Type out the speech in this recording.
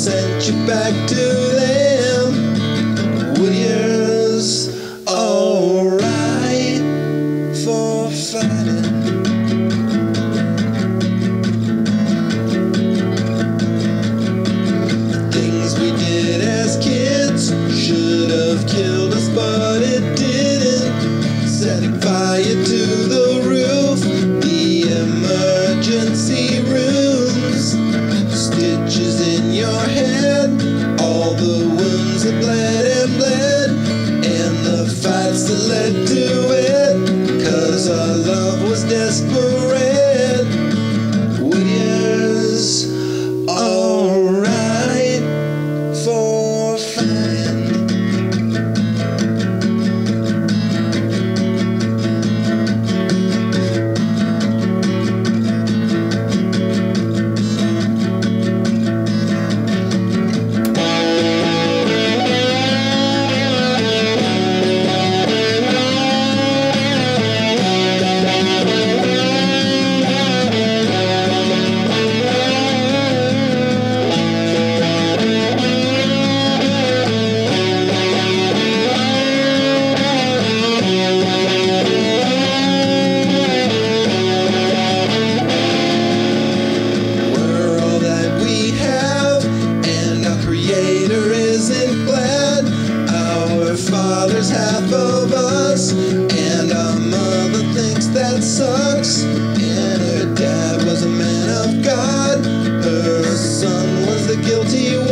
sent you back to them. Whittiers, alright for fighting. empty